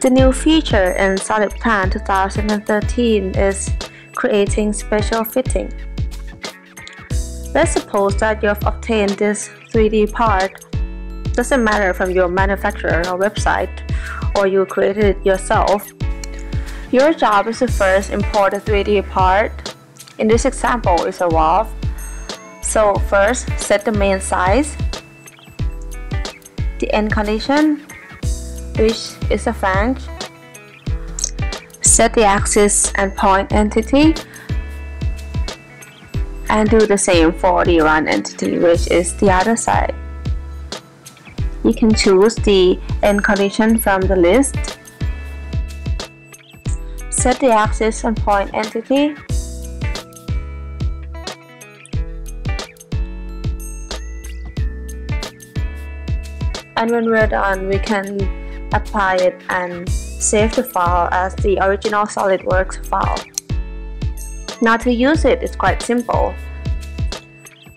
The new feature in SolidPlant 2013 is creating special fitting. Let's suppose that you've obtained this 3D part doesn't matter from your manufacturer or website or you created it yourself. Your job is to first import the 3D part. In this example, it's a valve. So first, set the main size, the end condition, which is a flange, set the axis and point entity, and do the same for the run entity, which is the other side. You can choose the end condition from the list. Set the axis and point entity. And when we're done, we can apply it and save the file as the original SolidWorks file. Now to use it, it's quite simple.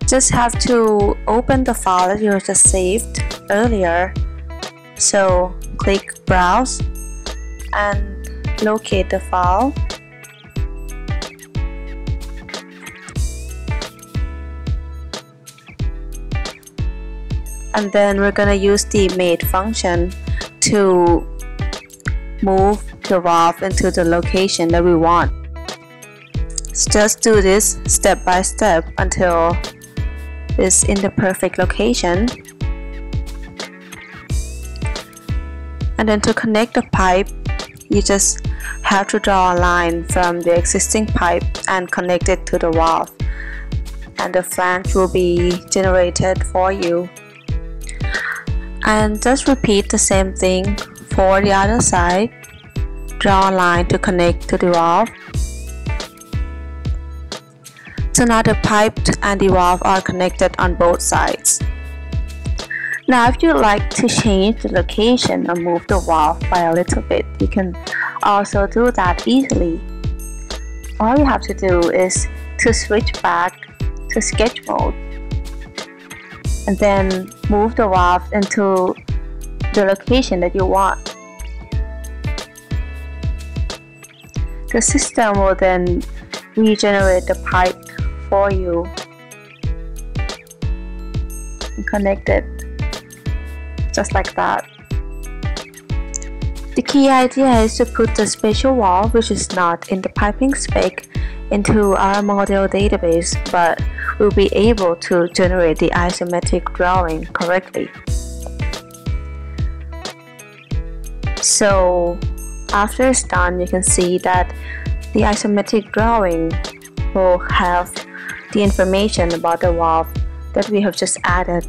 Just have to open the file that you just saved earlier. So click browse and locate the file. And then we're gonna use the mate function to move the valve into the location that we want. Just do this step by step until it's in the perfect location. and then to connect the pipe you just have to draw a line from the existing pipe and connect it to the valve and the flange will be generated for you and just repeat the same thing for the other side. Draw a line to connect to the valve. So now the pipe and the valve are connected on both sides. Now if you'd like to change the location or move the valve by a little bit, you can also do that easily. All you have to do is to switch back to sketch mode. And then move the valve into the location that you want. The system will then regenerate the pipe for you and connect it just like that. The key idea is to put the special valve, which is not in the piping spec, into our model database, but we'll be able to generate the isometric drawing correctly. So after it's done, you can see that the isometric drawing will have the information about the valve that we have just added